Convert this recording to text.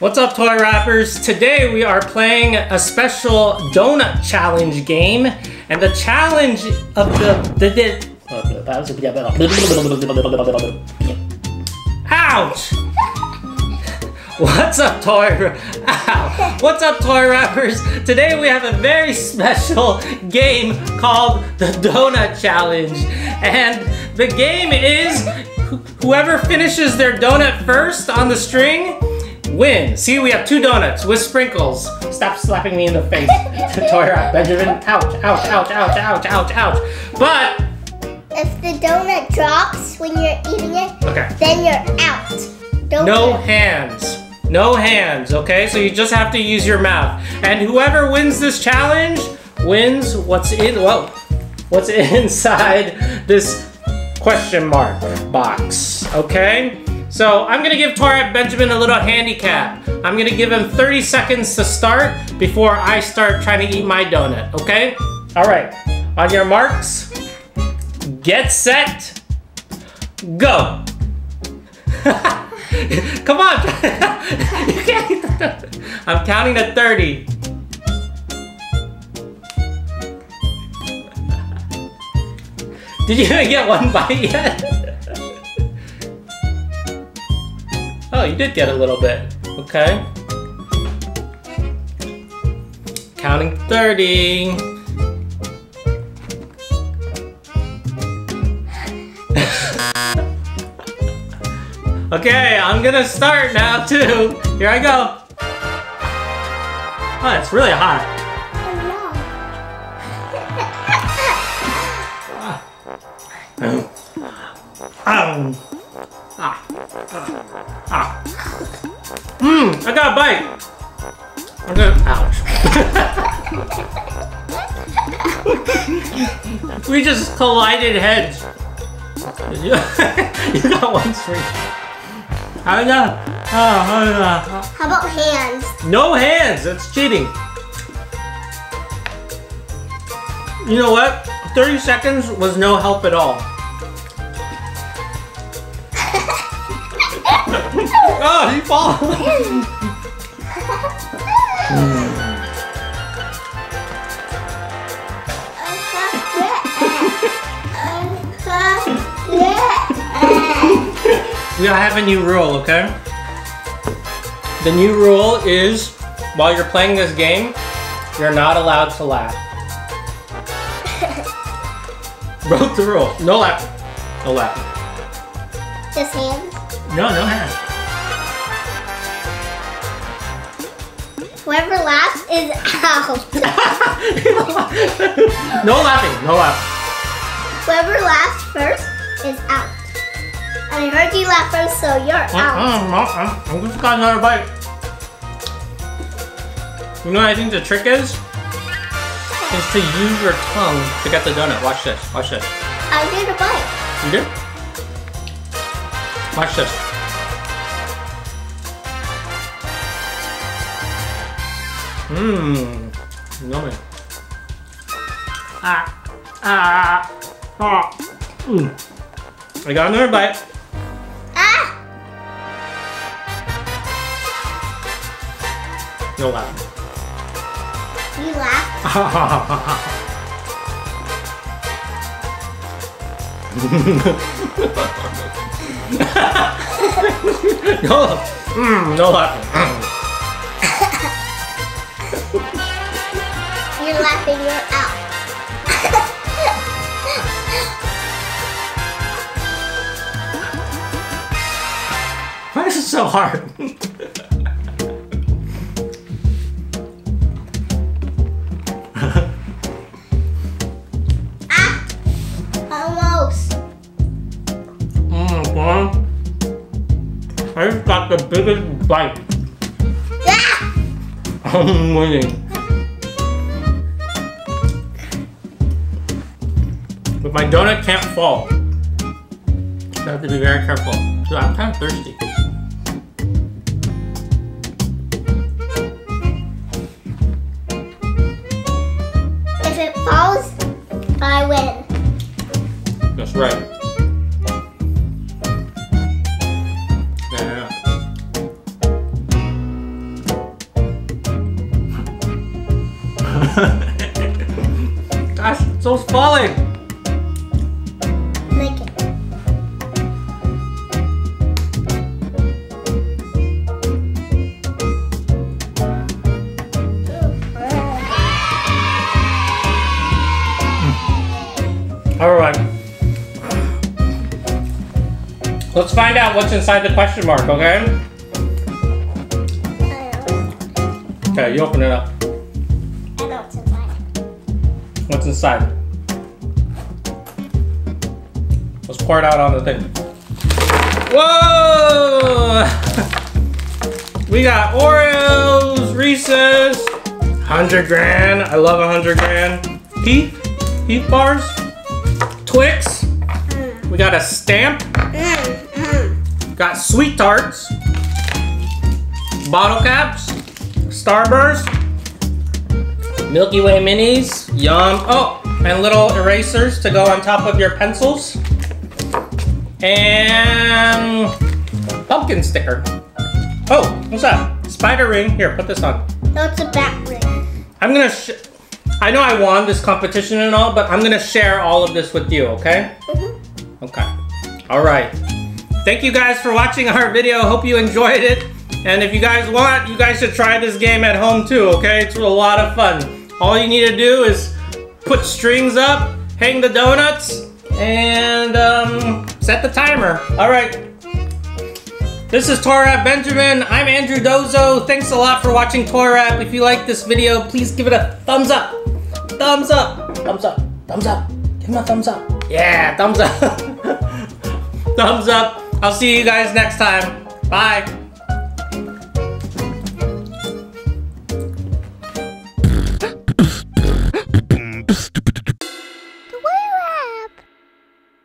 What's up, ToyRappers? Today we are playing a special donut challenge game, and the challenge of the the, the ouch. What's up, toy? Ow. What's up, ToyRappers? Today we have a very special game called the Donut Challenge, and the game is wh- whoever finishes their donut first on the string win. See, we have two donuts with sprinkles. Stop slapping me in the face, toy Benjamin. Ouch! Ouch! Ouch! Ouch! Ouch! Ouch! Ouch! But If the donut drops when you're eating it, okay. then you're out. Don't No hands. No hands, okay? So you just have to use your mouth. And whoever wins this challenge wins what's in, whoa, what's inside this question mark box, okay? So I'm gonna give ToyRap Benjamin a little handicap. I'm gonna give him 30 seconds to start before I start trying to eat my donut, okay? All right, on your marks, get set, go. Come on! I'm counting to 30. Did you get one bite yet? You did get a little bit. Okay. Counting 30. Okay, I'm gonna start now too. Here I go. Oh, it's really hot. Um. Ah. Ah. Mmm, I got a bite. I'm gonna. Ouch. we just collided heads. you got one string. I know. Oh, How about hands? No hands. That's cheating. You know what? 30 seconds was no help at all. Oh, he fall. we have a new rule, okay? The new rule is while you're playing this game, you're not allowed to laugh. Broke the rule. No laughing. No laughing. Just hands. No, no hands. Whoever laughs is out. no laughing. No laughing. Whoever laughs first is out. I heard you laugh first, so you're uh, out. Uh-uh, uh-uh. I just got another bite. You know what I think the trick is? Is to use your tongue to get the donut. Watch this. Watch this. I did a bite. You did? Watch this. Mmm. Yummy. Ah. Ah. Ah. Mm. I got another bite. Ah! No laughing. You laugh. no. Mm, no laughing. Mm. You're laughing, you're out. Why is it so hard? Got the biggest bite. Ah! I'm winning. But my donut can't fall. So I have to be very careful. So I'm kind of thirsty. If it falls, I win. That's right. It's falling. Make it. All right. Let's find out what's inside the question mark, okay? Okay, you open it up. I know what's inside. It out on the thing. Whoa! we got Oreos, Reese's, 100 grand. I love 100 grand. Heath, Heath bars, Twix. We got a stamp. Got SweeTarts, bottle caps, Starburst, Milky Way minis, yum. Oh, and little erasers to go on top of your pencils. And pumpkin sticker. Oh, what's that? Spider ring. Here, put this on. No, it's a bat ring. I'm gonna. Sh- I know I won this competition and all, but I'm gonna share all of this with you. Okay? Mhm. Okay. All right. Thank you guys for watching our video. Hope you enjoyed it. And if you guys want, you guys should try this game at home too, okay? It's a lot of fun. All you need to do is put strings up, hang the donuts, and um, set the timer. All right. This is ToyRap Benjamin. I'm Andrew Dozo. Thanks a lot for watching ToyRap. If you like this video, please give it a thumbs up. Thumbs up. Thumbs up. Thumbs up. Give him a thumbs up. Yeah, thumbs up. thumbs up. I'll see you guys next time. Bye.